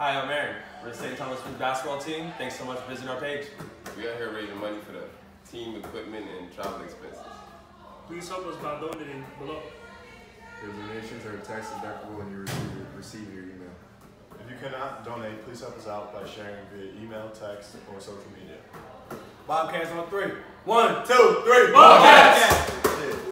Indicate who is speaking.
Speaker 1: Hi, I'm Aaron. We're the St. Thomas Food basketball team. Thanks so much for visiting our page.
Speaker 2: We are here raising money for the team equipment and travel expenses.
Speaker 3: Please help us by donating below.
Speaker 4: Your donations are tax deductible and you receive, your email.
Speaker 5: If you cannot donate, please help us out by sharing via email, text, or social media.
Speaker 6: Bobcats on three. One, two, three.
Speaker 1: Bobcats!